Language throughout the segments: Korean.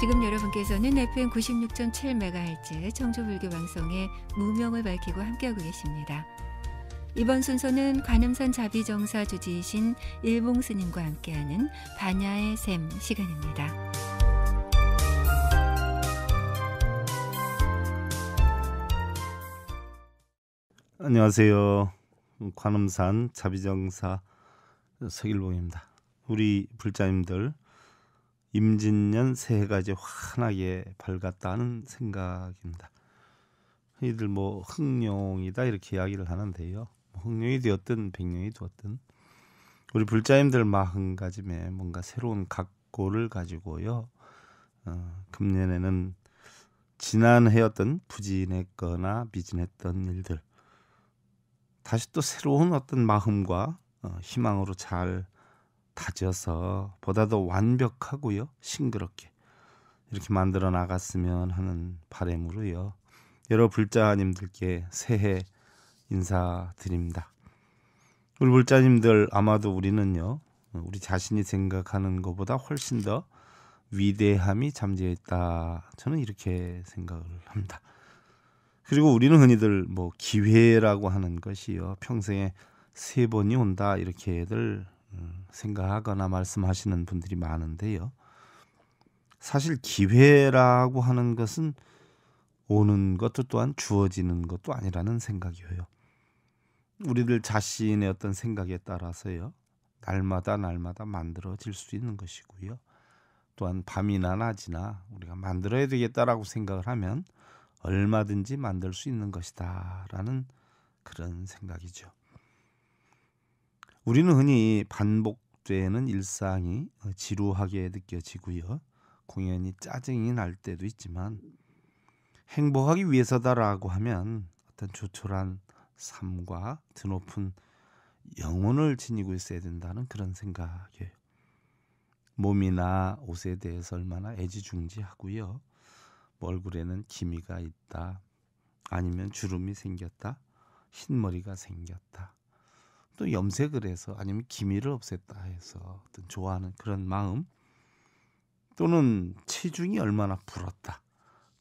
지금 여러분께서는 FM 96.7MHz 청주불교 방송의 무명을 밝히고 함께하고 계십니다. 이번 순서는 관음산 자비정사 주지이신 일봉 스님과 함께하는 반야의 샘 시간입니다. 안녕하세요. 관음산 자비정사 서길봉입니다. 우리 불자님들 임진년 이제 환하게 밝았다는 생각입니다. 이들 뭐 흥룡이다 이렇게 이야기를 하는데요. 뭐 흥룡이 되었든 백룡이 되었든 우리 불자님들 마음가짐에 뭔가 새로운 각고를 가지고요. 어, 금년에는 지난 해였던 부진했거나 미진했던 일들 다시 또 새로운 어떤 마음과 어, 희망으로 잘 다져서 보다 더 완벽하고요. 싱그럽게 이렇게 만들어 나갔으면 하는 바램으로요. 여러 불자님들께 새해 인사드립니다. 우리 불자님들 아마도 우리는요 우리 자신이 생각하는 것보다 훨씬 더 위대함이 잠재해 있다. 저는 이렇게 생각을 합니다. 그리고 우리는 흔히들 뭐 기회라고 하는 것이요. 평생에 세 번이 온다. 이렇게들 음, 생각하거나 말씀하시는 분들이 많은데요. 사실 기회라고 하는 것은 오는 것도 또한 주어지는 것도 아니라는 생각이에요. 우리들 자신의 어떤 생각에 따라서요. 날마다 날마다 만들어질 수 있는 것이고요. 또한 밤이나 낮이나 우리가 만들어야 되겠다라고 생각을 하면 얼마든지 만들 수 있는 것이다라는 그런 생각이죠. 우리는 흔히 반복되는 일상이 지루하게 느껴지고요. 공연이 짜증이 날 때도 있지만 행복하기 위해서다라고 하면 어떤 조촐한 삶과 드높은 영혼을 지니고 있어야 된다는 그런 생각이에요. 몸이나 옷에 대해서 얼마나 애지중지하고요. 뭐 얼굴에는 기미가 있다. 아니면 주름이 생겼다. 흰머리가 생겼다. 또 염색을 해서 아니면 기미를 없앴다 해서 어떤 좋아하는 그런 마음 또는 체중이 얼마나 불었다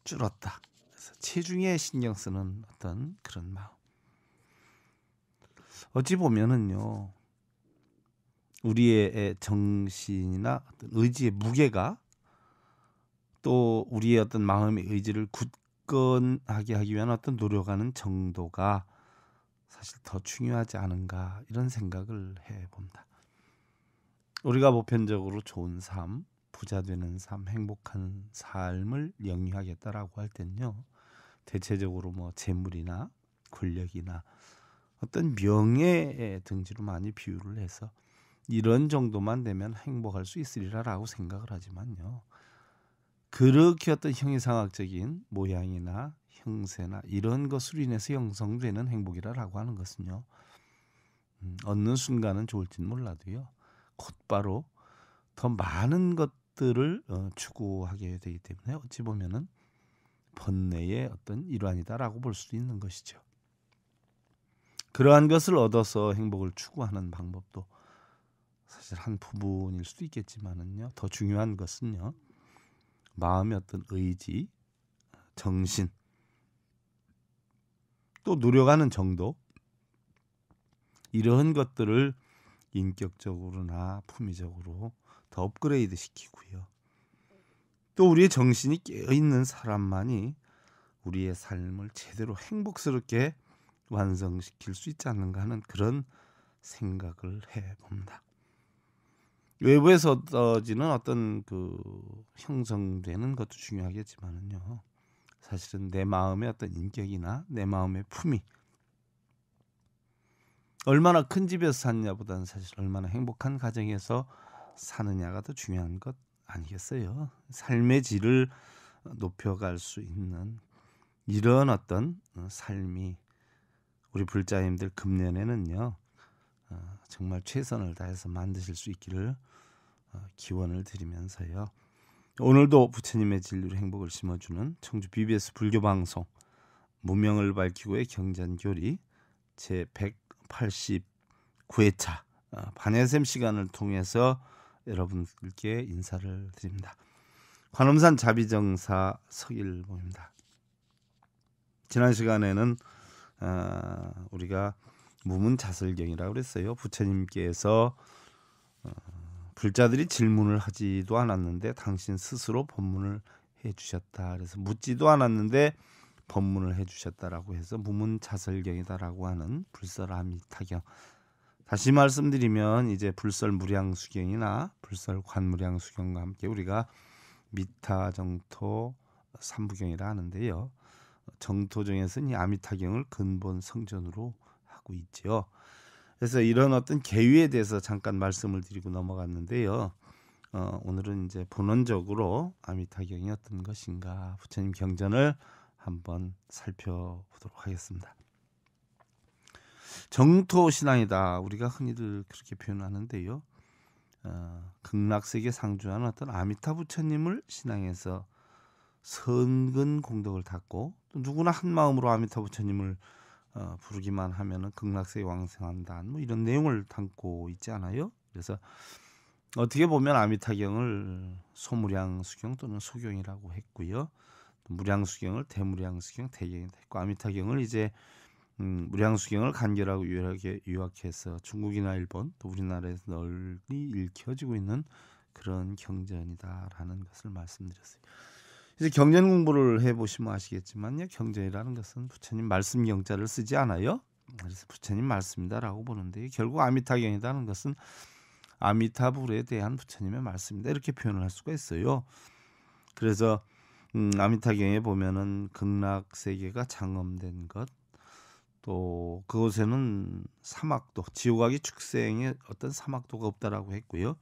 줄었다 그래서 체중에 신경 쓰는 어떤 그런 마음. 어찌 보면은요 우리의 정신이나 어떤 의지의 무게가 또 우리의 어떤 마음의 의지를 굳건하게 하기 위한 어떤 노력하는 정도가 사실 더 중요하지 않은가 이런 생각을 해 봅니다. 우리가 보편적으로 좋은 삶, 부자 되는 삶, 행복한 삶을 영위하겠다라고 할 때는요. 대체적으로 뭐 재물이나 권력이나 어떤 명예의 등지로 많이 비유를 해서 이런 정도만 되면 행복할 수 있으리라라고 생각을 하지만요. 그렇게 어떤 형이상학적인 모양이나 형세나 이런 것으로 인해서 형성되는 행복이라고 하는 것은요. 음, 얻는 순간은 좋을지는 몰라도요. 곧바로 더 많은 것들을 어, 추구하게 되기 때문에 어찌 보면은 번뇌의 어떤 일환이다라고 볼 수도 있는 것이죠. 그러한 것을 얻어서 행복을 추구하는 방법도 사실 한 부분일 수도 있겠지만은요. 더 중요한 것은요. 마음의 어떤 의지, 정신 또 노력하는 정도 이러한 것들을 인격적으로나 품위적으로 더 업그레이드 시키고요. 또 우리의 정신이 깨어 있는 사람만이 우리의 삶을 제대로 행복스럽게 완성시킬 수 있지 않는가 하는 그런 생각을 해 봅니다. 외부에서 얻어지는 어떤 그 형성되는 것도 중요하겠지만은요. 사실은 내 마음의 어떤 인격이나 내 마음의 품위 얼마나 큰 집에서 사느냐보다는 사실 얼마나 행복한 가정에서 사느냐가 더 중요한 것 아니겠어요? 삶의 질을 높여갈 수 있는 이런 어떤 삶이 우리 불자님들 금년에는요 어, 정말 최선을 다해서 만드실 수 있기를 어, 기원을 드리면서요. 오늘도 부처님의 진리로 행복을 심어주는 청주 BBS 불교 방송 무명을 밝히고의 경전교리 제 189회차 어, 반야샘 시간을 통해서 여러분들께 인사를 드립니다. 관음산 자비정사 석일봉입니다. 지난 시간에는 어, 우리가 무문자설경이라고 그랬어요. 부처님께서 어, 불자들이 질문을 하지도 않았는데 당신 스스로 법문을 해 주셨다. 그래서 묻지도 않았는데 법문을 해 주셨다라고 해서 무문자설경이다라고 하는 불설아미타경. 다시 말씀드리면 이제 불설 무량수경이나 불설 관무량수경과 함께 우리가 미타 정토 삼부경이라 하는데요. 정토 중에서는 이 아미타경을 근본 성전으로 하고 있죠. 그래서 이런 어떤 계유에 대해서 잠깐 말씀을 드리고 넘어갔는데요. 어, 오늘은 이제 본원적으로 아미타경이 어떤 것인가 부처님 경전을 한번 살펴보도록 하겠습니다. 정토 신앙이다 우리가 흔히들 그렇게 표현하는데요. 어, 극락세계 상주하는 어떤 아미타 부처님을 신앙해서 선근 공덕을 닦고 또 누구나 한 마음으로 아미타 부처님을 어, 부르기만 하면은 극락세계 왕생한다 뭐 이런 내용을 담고 있지 않아요? 그래서 어떻게 보면 아미타경을 소무량수경 또는 소경이라고 했고요. 무량수경을 대무량수경, 대경이다 했고 아미타경을 이제 음, 무량수경을 간결하고 유일하게 유학해서 중국이나 일본 또 우리나라에서 널리 읽혀지고 있는 그런 경전이다라는 것을 말씀드렸어요. 이제 경전 공부를 해보시면 아시겠지만요, 경전이라는 것은 부처님 말씀 경자를 쓰지 않아요. 그래서 부처님 말씀이다라고 보는데 결국 아미타경이라는 것은 아미타불에 대한 부처님의 말씀이다 이렇게 표현을 할 수가 있어요. 그래서 음, 아미타경에 보면은 극락 세계가 장엄된 것, 또 그곳에는 사막도 지옥하기 축생의 어떤 사막도가 없다라고 했고요.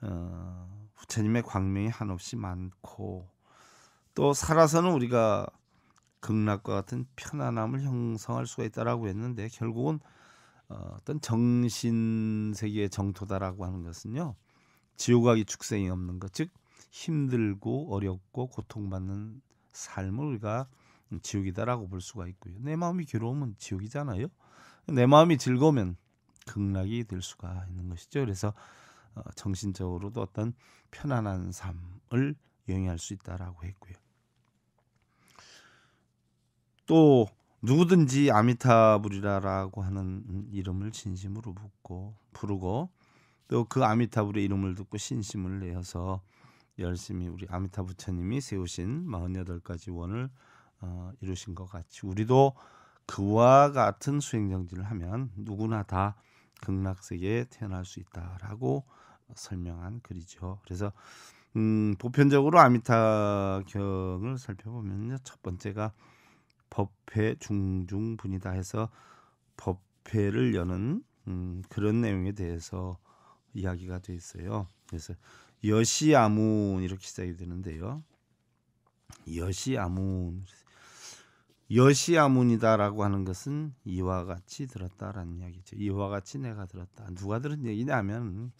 어, 부처님의 광명이 한없이 많고 또 살아서는 우리가 극락과 같은 편안함을 형성할 수가 있다라고 했는데 결국은 어, 어떤 정신 세계의 정토다라고 하는 것은요 지옥하기 축생이 없는 것, 즉 힘들고 어렵고 고통받는 삶을 우리가 지옥이다라고 볼 수가 있고요. 내 마음이 괴로우면 지옥이잖아요. 내 마음이 즐거우면 극락이 될 수가 있는 것이죠. 그래서 어, 정신적으로도 어떤 편안한 삶을 영위할 수 있다라고 했고요. 또 누구든지 아미타불이라라고 하는 이름을 진심으로 묻고 부르고 또 그 아미타불의 이름을 듣고 신심을 내어서 열심히 우리 아미타 부처님이 세우신 48가지 원을 어, 이루신 것 같이 우리도 그와 같은 수행정진을 하면 누구나 다 극락세계에 태어날 수 있다라고 설명한 글이죠. 그래서 음, 보편적으로 아미타경을 살펴보면요. 첫 번째가 법회 중중분이다 해서 법회를 여는 음, 그런 내용에 대해서 이야기가 돼 있어요. 그래서 여시아문 이렇게 시작이 되는데요. 여시아문 여시아문이다라고 하는 것은 이와 같이 들었다라는 이야기죠. 이와 같이 내가 들었다. 누가 들은 얘기냐면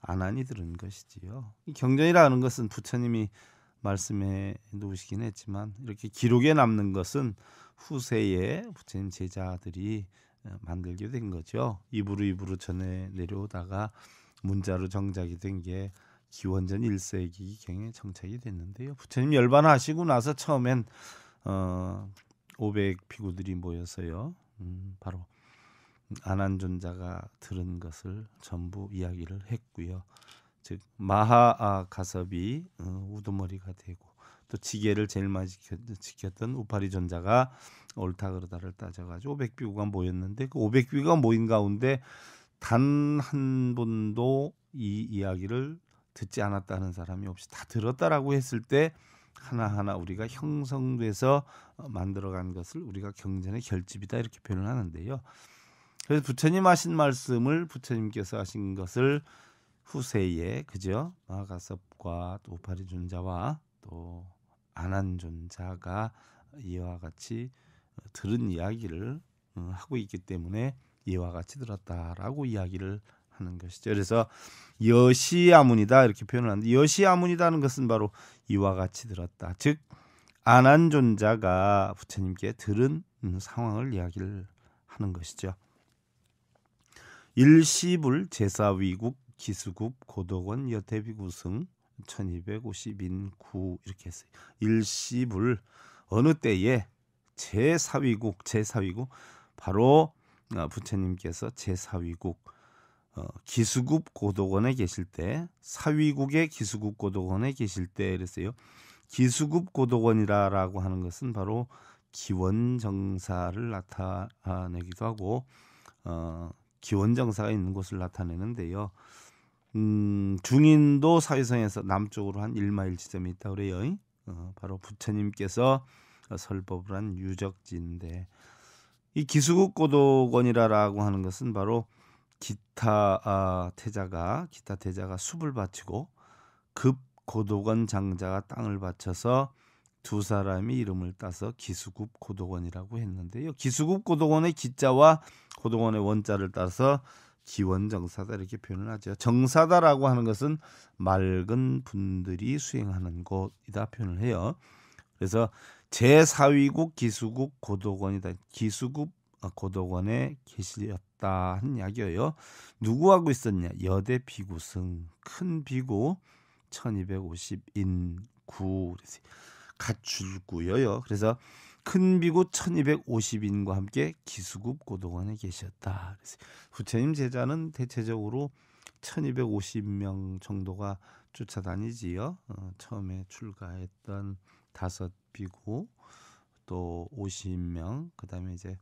아난이 들은 것이지요. 이 경전이라는 것은 부처님이 말씀해 놓으시긴 했지만 이렇게 기록에 남는 것은 후세에 부처님 제자들이 어, 만들게 된 거죠. 입으로 입으로 전해 내려오다가 문자로 정작이 된 게 기원전 1세기 경에 정착이 됐는데요. 부처님 열반하시고 나서 처음엔 어, 500 피구들이 모여서요. 음, 바로 아난존자가 들은 것을 전부 이야기를 했고요. 즉 마하 가섭이 어, 우두머리가 되고 또 지게를 제일 많이 지켰던 우파리 존자가 옳다 그러다를 따져가지고 500비구가 모였는데 그 500비구가 모인 가운데 단한 분도 이 이야기를 듣지 않았다는 사람이 없이 다 들었다라고 했을 때 하나하나 우리가 형성돼서 어, 만들어간 것을 우리가 경전의 결집이다 이렇게 표현을 하는데요. 그래서 부처님 하신 말씀을 부처님께서 하신 것을 후세에 그죠 마가섭과 또 우파리 존자와 또 안한 존자가 이와 같이 어, 들은 이야기를 어, 하고 있기 때문에 이와 같이 들었다라고 이야기를 하는 것이죠. 그래서 여시아문이다 이렇게 표현을 하는데 여시아문이다는 것은 바로 이와 같이 들었다. 즉 안한 존자가 부처님께 들은 음, 상황을 이야기를 하는 것이죠. 일시불 제사위국 기수국 고덕원 여태비구 승 1250인 구 이렇게 했어요. 일시불 어느 때에 제사위국 제사위국 바로 어, 부처님께서 제사위국 어, 기수급 고도원에 계실 때 사위국의 기수급 고도원에 계실 때 그랬어요. 기수급 고도원이라라고 하는 것은 바로 기원정사를 나타내기도 하고 어, 기원정사가 있는 곳을 나타내는데요. 음, 중인도 사위성에서 남쪽으로 한 1마일 지점이 있다 그래요. 어, 바로 부처님께서 설법을 한 유적지인데 이 기수국 고도권이라라고 하는 것은 바로 기타 아, 태자가 기타 태자가 숲을 바치고 급 고도건 장자가 땅을 바쳐서 두 사람이 이름을 따서 기수급 고도건이라고 했는데요. 기수급 고도건의 기자와 고도건의 원자를 따서 기원 정사다 이렇게 표현을 하죠. 정사다라고 하는 것은 맑은 분들이 수행하는 곳이다 표현을 해요. 그래서 제4위국 기수국 고도건이다. 기수국 고도건에 계시었다 한 이야기예요. 누구하고 있었냐? 여대 비구승 큰 비구 1250인9 갖출구여요. 그래서 큰 비구 1250인과 함께 기수급 고도관에 계셨다. 그래서 부처님 제자는 대체적으로 1250명 정도가 쫓아다니지요. 어, 처음에 출가했던 다섯 비구 또 50명 그다음에 이제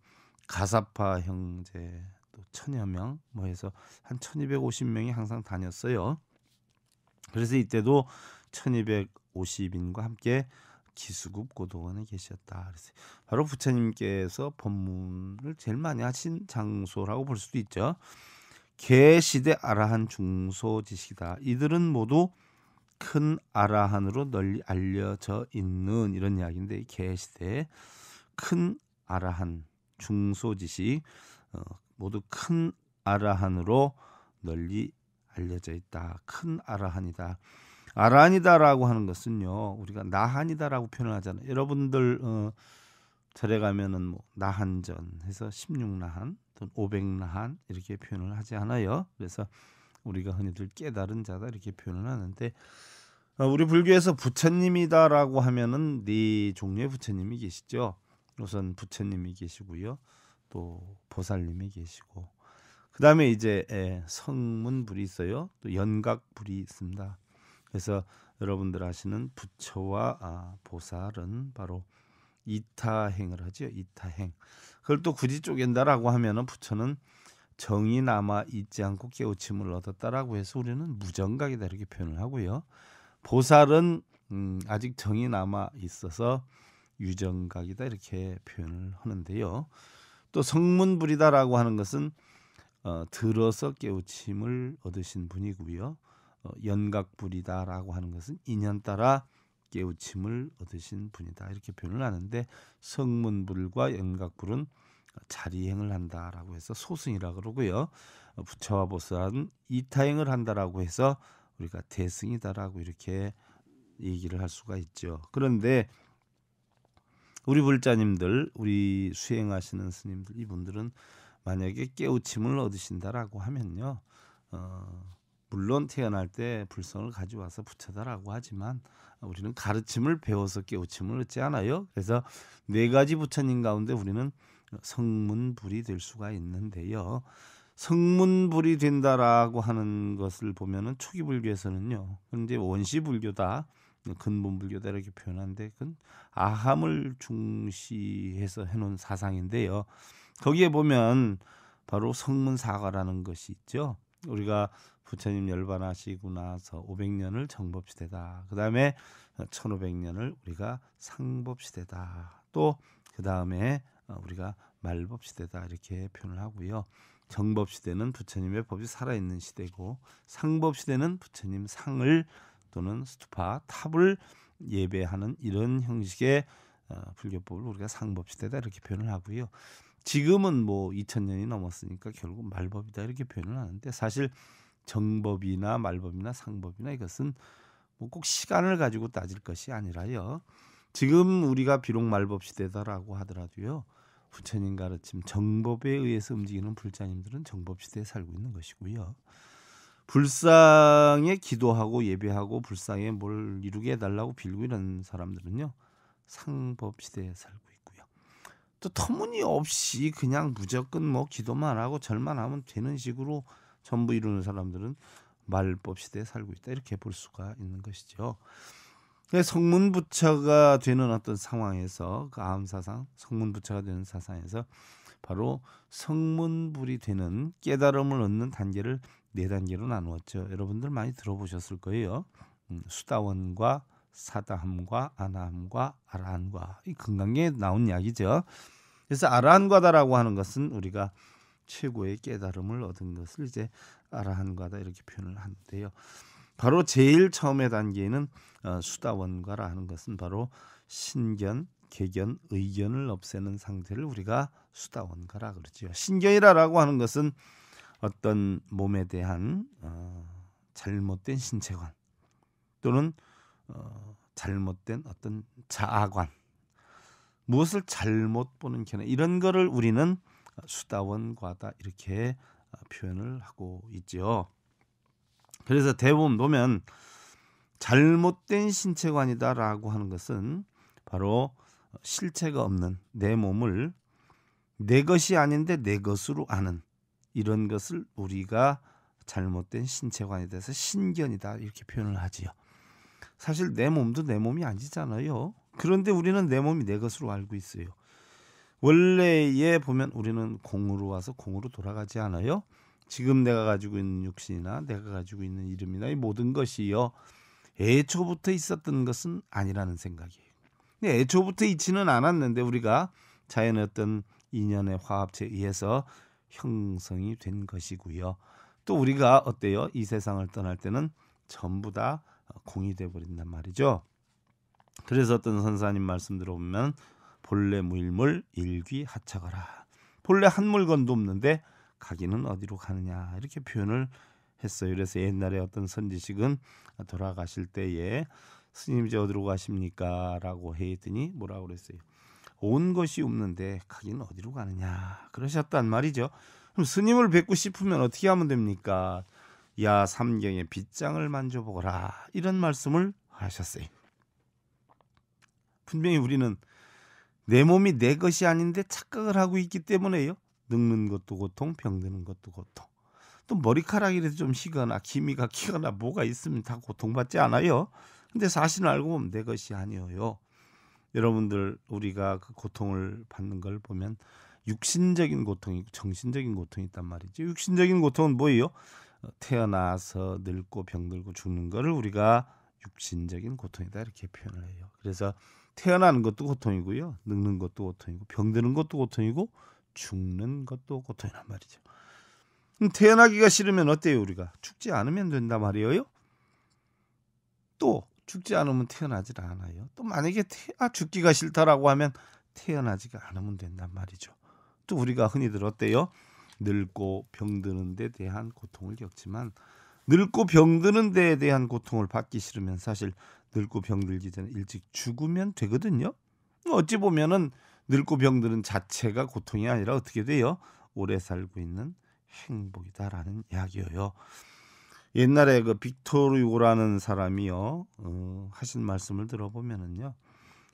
가사파 형제 또 천여 명 뭐 해서 한 1250명이 항상 다녔어요. 그래서 이때도 1250인과 함께 기수급 고도원에 계셨다. 그래서 바로 부처님께서 법문을 제일 많이 하신 장소라고 볼 수도 있죠. 개시대 아라한 중소지식이다. 이들은 모두 큰 아라한으로 널리 알려져 있는 이런 이야기인데 개시대 큰 아라한 중소지식 어, 모두 큰 아라한으로 널리 알려져 있다. 큰 아라한이다. 아라한이다라고 하는 것은요. 우리가 나한이다라고 표현하잖아요. 여러분들 어, 절에 가면은 뭐 나한전 해서 16나한 또는 500나한 이렇게 표현을 하지 않아요. 그래서 우리가 흔히들 깨달은 자다 이렇게 표현을 하는데 어, 우리 불교에서 부처님이다라고 하면은 네 종류의 부처님이 계시죠. 우선 부처님이 계시고요. 또 보살님이 계시고 그다음에 이제 예, 성문불이 있어요. 또 연각불이 있습니다. 그래서 여러분들 아시는 부처와 아, 보살은 바로 이타행을 하죠. 이타행. 그걸 또 굳이 쪼갠다라고 하면은 부처는 정이 남아 있지 않고 깨우침을 얻었다라고 해서 우리는 무정각이다 이렇게 표현을 하고요. 보살은 음, 아직 정이 남아 있어서 유정각이다 이렇게 표현을 하는데요. 또 성문불이다라고 하는 것은 어, 들어서 깨우침을 얻으신 분이고요. 어, 연각불이다라고 하는 것은 인연 따라 깨우침을 얻으신 분이다 이렇게 표현을 하는데 성문불과 연각불은 자리행을 한다라고 해서 소승이라 그러고요. 어, 부처와 보살은 이타행을 한다라고 해서 우리가 대승이다라고 이렇게 얘기를 할 수가 있죠. 그런데 우리 불자님들, 우리 수행하시는 스님들 이분들은 만약에 깨우침을 얻으신다라고 하면요. 어, 물론 태어날 때 불성을 가져와서 부처다라고 하지만 우리는 가르침을 배워서 깨우침을 얻지 않아요. 그래서 네 가지 부처님 가운데 우리는 성문불이 될 수가 있는데요. 성문불이 된다라고 하는 것을 보면은 초기 불교에서는요. 근데 원시 불교다. 근본 불교다 이렇게 표현하는데 그건 아함을 중시해서 해놓은 사상인데요. 거기에 보면 바로 성문 사과라는 것이 있죠. 우리가 부처님 열반하시고 나서 500년을 정법시대다. 그 다음에 1500년을 우리가 상법시대다. 또 그 다음에 우리가 말법시대다. 이렇게 표현을 하고요. 정법시대는 부처님의 법이 살아있는 시대고 상법시대는 부처님 상을 또는 스투파 탑을 예배하는 이런 형식의 어, 불교법을 우리가 상법시대다 이렇게 표현을 하고요. 지금은 뭐 2000년이 넘었으니까 결국 말법이다 이렇게 표현을 하는데 사실 정법이나 말법이나 상법이나 이것은 뭐 꼭 시간을 가지고 따질 것이 아니라요. 지금 우리가 비록 말법 시대다라고 하더라도요. 부처님 가르침 정법에 의해서 움직이는 불자님들은 정법 시대에 살고 있는 것이고요. 불상에 기도하고 예배하고 불상에 뭘 이루게 해달라고 빌고 이런 사람들은요 상법 시대에 살고 있고요. 또 터무니없이 그냥 무조건 뭐 기도만 하고 절만 하면 되는 식으로 전부 이루는 사람들은 말법 시대에 살고 있다 이렇게 볼 수가 있는 것이죠. 성문부처가 되는 어떤 상황에서 그 암 사상 성문부처가 되는 사상에서 바로 성문불이 되는 깨달음을 얻는 단계를 네 단계로 나누었죠. 여러분들 많이 들어보셨을 거예요. 음, 수다원과 사다함과 아나함과 아라한과 이 금강경에 나온 이야기죠. 그래서 아라한과다라고 하는 것은 우리가 최고의 깨달음을 얻은 것을 이제 아라한과다 이렇게 표현을 하는데요. 바로 제일 처음의 단계는 어, 수다원과라 하는 것은 바로 신견, 개견, 의견을 없애는 상태를 우리가 수다원가라 그러지요. 신견이라고 하는 것은 어떤 몸에 대한 어, 잘못된 신체관 또는 어, 잘못된 어떤 자아관 무엇을 잘못 보는 견해 이런 거를 우리는 수다원 과다 이렇게 어, 표현을 하고 있죠. 그래서 대부분 보면 잘못된 신체관이다라고 하는 것은 바로 실체가 없는 내 몸을 내 것이 아닌데 내 것으로 아는 이런 것을 우리가 잘못된 신체관에 대해서 신견이다 이렇게 표현을 하지요. 사실 내 몸도 내 몸이 아니잖아요. 그런데 우리는 내 몸이 내 것으로 알고 있어요. 원래에 보면 우리는 공으로 와서 공으로 돌아가지 않아요. 지금 내가 가지고 있는 육신이나 내가 가지고 있는 이름이나 이 모든 것이요. 애초부터 있었던 것은 아니라는 생각이에요. 근데 애초부터 있지는 않았는데 우리가 자연의 어떤 인연의 화합체에 의해서 형성이 된 것이고요. 또 우리가 어때요? 이 세상을 떠날 때는 전부 다 공이 돼 버린단 말이죠. 그래서 어떤 선사님 말씀 들어보면 본래 무일물 일귀 하차가라. 본래 한 물건도 없는데 가기는 어디로 가느냐 이렇게 표현을 했어요. 그래서 옛날에 어떤 선지식은 돌아가실 때에 스님 이제 어디로 가십니까?라고 했더니 뭐라고 그랬어요. 온 것이 없는데 가기는 어디로 가느냐 그러셨단 말이죠. 그럼 스님을 뵙고 싶으면 어떻게 하면 됩니까? 야 삼경의 빗장을 만져보거라 이런 말씀을 하셨어요. 분명히 우리는 내 몸이 내 것이 아닌데 착각을 하고 있기 때문에요. 늙는 것도 고통, 병드는 것도 고통. 또 머리카락이라도 좀 희거나 기미가 키거나 뭐가 있으면 다 고통받지 않아요. 근데 사실을 알고 보면 내 것이 아니에요. 여러분들 우리가 그 고통을 받는 걸 보면 육신적인 고통이 정신적인 고통이 있단 말이죠. 육신적인 고통은 뭐예요? 어, 태어나서 늙고 병들고 죽는 거를 우리가 육신적인 고통이다 이렇게 표현을 해요. 그래서 태어나는 것도 고통이고요. 늙는 것도 고통이고 병드는 것도 고통이고 죽는 것도 고통이란 말이죠. 태어나기가 싫으면 어때요 우리가 죽지 않으면 된다 말이에요. 또 죽지 않으면 태어나질 않아요. 또 만약에 태, 아, 죽기가 싫다라고 하면 태어나지가 않으면 된단 말이죠. 또 우리가 흔히들 어때요? 늙고 병드는 데 대한 고통을 겪지만 늙고 병드는 데에 대한 고통을 받기 싫으면 사실 늙고 병들기 전에 일찍 죽으면 되거든요. 어찌 보면은 늙고 병드는 자체가 고통이 아니라 어떻게 돼요? 오래 살고 있는 행복이다라는 이야기예요. 옛날에 그 빅토르 유고라는 사람이요 어, 하신 말씀을 들어보면은요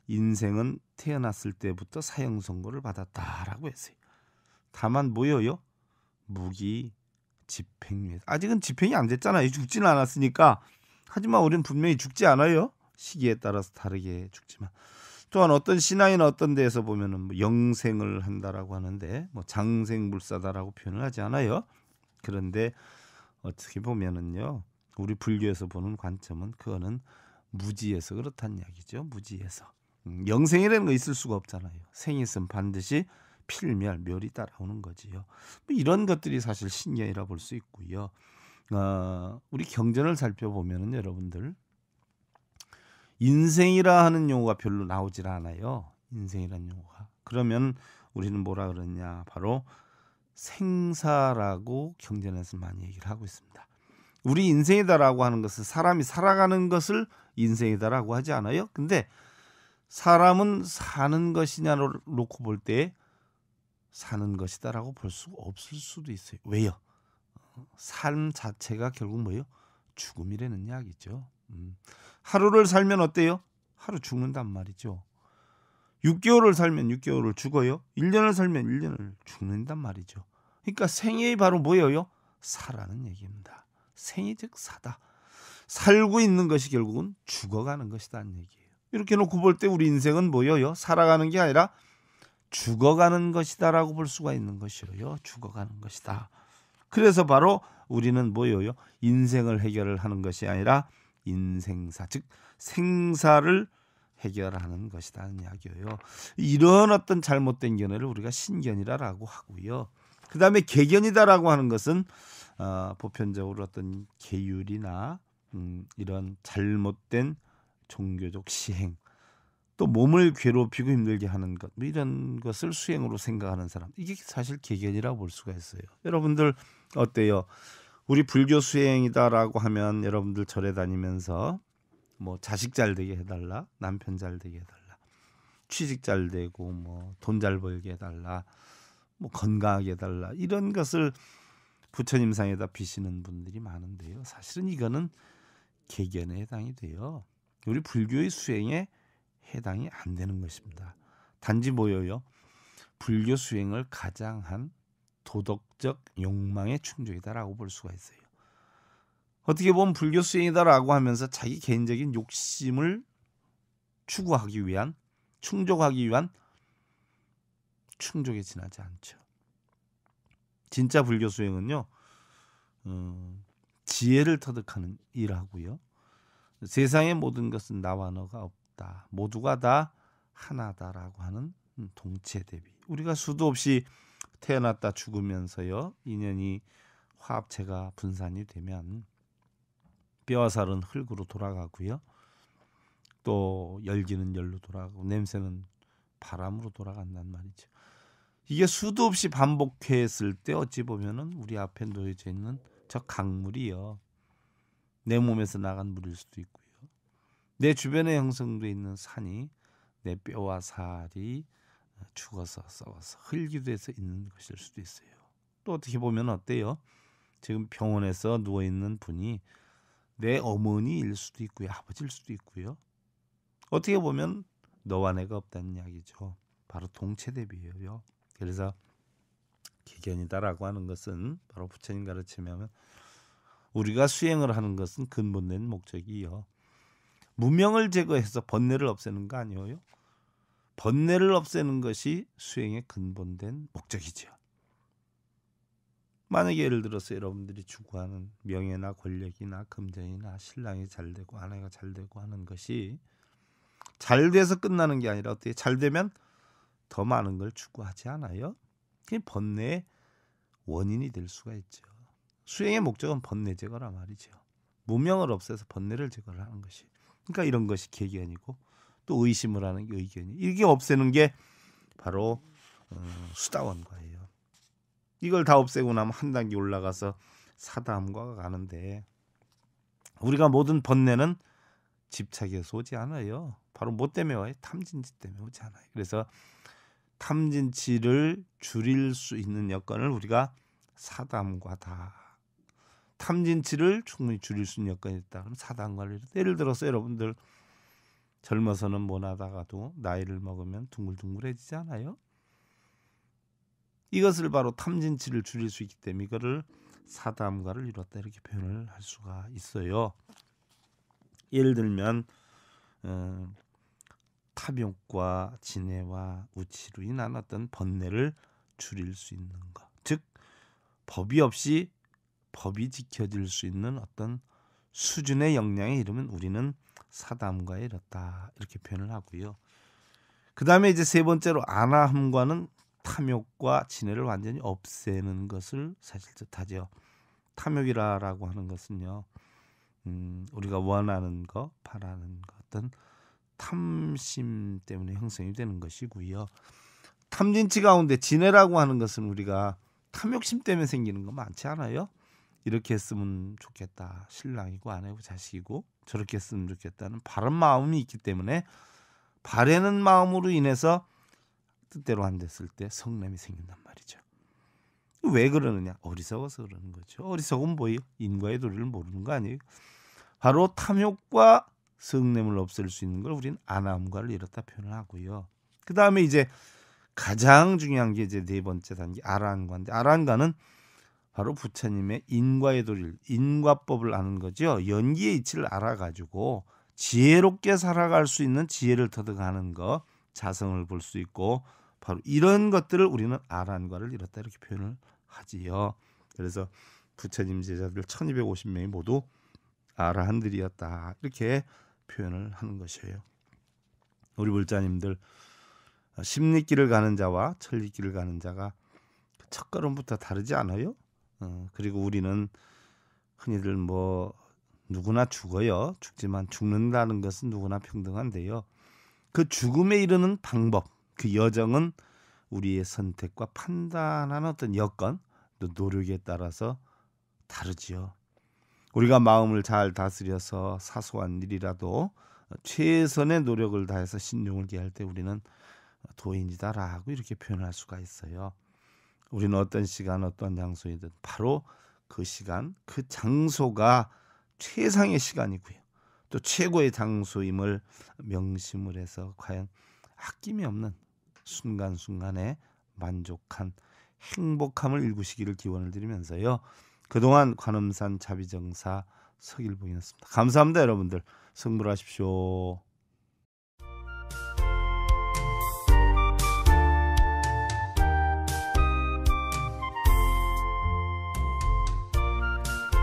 인생은 태어났을 때부터 사형 선고를 받았다라고 했어요. 다만 뭐예요? 무기 집행 아직은 집행이 안 됐잖아요. 죽지는 않았으니까. 하지만 우리는 분명히 죽지 않아요. 시기에 따라서 다르게 죽지만 또한 어떤 신앙이나 어떤 데에서 보면은 뭐 영생을 한다라고 하는데 뭐 장생불사다라고 표현을 하지 않아요. 그런데 어떻게 보면은요. 우리 불교에서 보는 관점은 그거는 무지에서 그렇다는 이야기죠. 무지에서. 음, 영생이라는 거 있을 수가 없잖아요. 생 있으면 반드시 필멸, 멸이 따라오는 거지요. 뭐 이런 것들이 사실 신경이라 볼 수 있고요. 어, 우리 경전을 살펴보면은 여러분들 인생이라 하는 용어가 별로 나오질 않아요. 인생이라는 용어가. 그러면 우리는 뭐라 그러냐? 바로 생사라고 경전에서 많이 얘기를 하고 있습니다. 우리 인생이다라고 하는 것은 사람이 살아가는 것을 인생이다라고 하지 않아요? 근데 사람은 사는 것이냐로 놓고 볼 때 사는 것이다라고 볼 수 없을 수도 있어요. 왜요? 삶 자체가 결국 뭐예요? 죽음이라는 이야기죠. 음. 하루를 살면 어때요? 하루 죽는단 말이죠. 6개월을 살면 6개월을 죽어요. 1년을 살면 1년을 죽는단 말이죠. 그러니까 생이 바로 뭐예요? 사라는 얘기입니다. 생이 즉 사다. 살고 있는 것이 결국은 죽어가는 것이다는 얘기예요. 이렇게 놓고 볼 때 우리 인생은 뭐예요? 살아가는 게 아니라 죽어가는 것이다라고 볼 수가 있는 것이에요. 죽어가는 것이다. 그래서 바로 우리는 뭐예요? 인생을 해결을 하는 것이 아니라 인생사, 즉 생사를 해결하는 것이다는 이야기예요. 이런 어떤 잘못된 견해를 우리가 신견이라고 하고요. 그 다음에 개견이다라고 하는 것은 어, 보편적으로 어떤 계율이나 음, 이런 잘못된 종교적 시행 또 몸을 괴롭히고 힘들게 하는 것뭐 이런 것을 수행으로 생각하는 사람 이게 사실 개견이라고 볼 수가 있어요. 여러분들 어때요? 우리 불교 수행이다라고 하면 여러분들 절에 다니면서 뭐 자식 잘 되게 해달라, 남편 잘 되게 해달라, 취직 잘 되고 뭐 돈 잘 벌게 해달라, 뭐 건강하게 해달라 이런 것을 부처님 상에다 비시는 분들이 많은데요. 사실은 이거는 개견에 해당이 돼요. 우리 불교의 수행에 해당이 안 되는 것입니다. 단지 뭐예요? 불교 수행을 가장 한 도덕적 욕망의 충족이다라고 볼 수가 있어요. 어떻게 보면 불교 수행이다라고 하면서 자기 개인적인 욕심을 추구하기 위한 충족하기 위한 충족에 지나지 않죠. 진짜 불교 수행은요, 음, 지혜를 터득하는 일하고요. 세상의 모든 것은 나와 너가 없다. 모두가 다 하나다라고 하는 동체 대비. 우리가 수도 없이 태어났다 죽으면서요. 인연이 화합체가 분산이 되면 뼈와 살은 흙으로 돌아가고요. 또 열기는 열로 돌아가고 냄새는 바람으로 돌아간단 말이죠. 이게 수도 없이 반복했을 때 어찌 보면은 우리 앞에 놓여져 있는 저 강물이요. 내 몸에서 나간 물일 수도 있고요. 내 주변에 형성돼 있는 산이 내 뼈와 살이 죽어서 흙이 돼서 있는 것일 수도 있어요. 또 어떻게 보면 어때요? 지금 병원에서 누워 있는 분이 내 어머니일 수도 있고요, 아버지일 수도 있고요. 어떻게 보면 너와 내가 없다는 이야기죠. 바로 동체 대비예요. 그래서 기견이다라고 하는 것은 바로 부처님 가르치면 우리가 수행을 하는 것은 근본된 목적이요. 무명을 제거해서 번뇌를 없애는 거 아니에요? 번뇌를 없애는 것이 수행의 근본된 목적이죠. 만약에 예를 들어서 여러분들이 추구하는 명예나 권력이나 금전이나 신랑이 잘 되고 아내가 잘 되고 하는 것이 잘 돼서 끝나는 게 아니라 어떻게 잘 되면 더 많은 걸 추구하지 않아요? 그게 번뇌의 원인이 될 수가 있죠. 수행의 목적은 번뇌 제거라 말이죠. 무명을 없애서 번뇌를 제거를 하는 것이. 그러니까 이런 것이 계견이고 또 의심을 하는 게 의견이. 이게 없애는 게 바로 어, 수다원과예요. 이걸 다 없애고 나면 한 단계 올라가서 사다함과가 가는데 우리가 모든 번뇌는 집착에서 오지 않아요. 바로 뭐 때문에 와요? 탐진치 때문에 오지 않아요. 그래서 탐진치를 줄일 수 있는 여건을 우리가 사담과 다 탐진치를 충분히 줄일 수 있는 여건이 있다. 그럼 사담과를 예를 들어서 여러분들 젊어서는 못하다가도 나이를 먹으면 둥글둥글해지지 않아요? 이것을 바로 탐진치를 줄일 수 있기 때문에 이거를 사담과를 이뤘다 이렇게 표현을 할 수가 있어요. 예를 들면 어, 탐욕과 진해와 우치로 인한 어떤 번뇌를 줄일 수 있는 것. 즉 법이 없이 법이 지켜질 수 있는 어떤 수준의 역량에 이르면 우리는 사담과에 이렇다 이렇게 표현을 하고요. 그 다음에 이제 세 번째로 아나함과는 탐욕과 진해를 완전히 없애는 것을 사실 뜻하죠. 탐욕이라고 하는 것은요, 음, 우리가 원하는 거, 바라는 것, 어떤 탐심 때문에 형성이 되는 것이고요. 탐진치 가운데 진해라고 하는 것은 우리가 탐욕심 때문에 생기는 거 많지 않아요? 이렇게 했으면 좋겠다. 신랑이고 아내고 자식이고 저렇게 했으면 좋겠다는 바른 마음이 있기 때문에 바라는 마음으로 인해서 뜻대로 안 됐을 때 성냄이 생긴단 말이죠. 왜 그러느냐? 어리석어서 그러는 거죠. 어리석은 뭐예요? 인과의 도리를 모르는 거 아니에요? 바로 탐욕과 성냄을 없앨 수 있는 걸 우리는 아나함과를 이렇다 표현을 하고요. 그 다음에 이제 가장 중요한 게 이제 네 번째 단계 아란과인데 아란과는 바로 부처님의 인과의 도리를 인과법을 아는 거죠. 연기의 이치를 알아가지고 지혜롭게 살아갈 수 있는 지혜를 터득하는 것, 자성을 볼 수 있고 바로 이런 것들을 우리는 아란과를 이렇다 이렇게 표현을 하지요. 그래서 부처님 제자들 1250명이 모두 아라한들이었다. 이렇게 표현을 하는 것이에요. 우리 불자님들 심리길을 가는 자와 천리길을 가는 자가 그첫 걸음부터 다르지 않아요? 어, 그리고 우리는 흔히들 뭐 누구나 죽어요. 죽지만 죽는다는 것은 누구나 평등한데요. 그 죽음에 이르는 방법, 그 여정은 우리의 선택과 판단하는 어떤 여건, 또 노력에 따라서 다르지요. 우리가 마음을 잘 다스려서 사소한 일이라도 최선의 노력을 다해서 신용을 기할 때 우리는 도인이다라고 이렇게 표현할 수가 있어요. 우리는 어떤 시간, 어떤 장소이든 바로 그 시간, 그 장소가 최상의 시간이고요. 또 최고의 장소임을 명심을 해서 과연 아낌이 없는 순간순간에 만족한 행복함을 일구시기를 기원을 드리면서요. 그동안 관음산 자비정사 석일봉이었습니다. 감사합니다, 여러분들. 성불하십시오.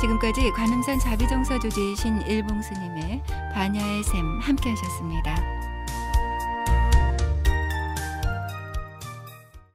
지금까지 관음산 자비정사 조지이신 일봉스님의 반야의 샘 함께 하셨습니다.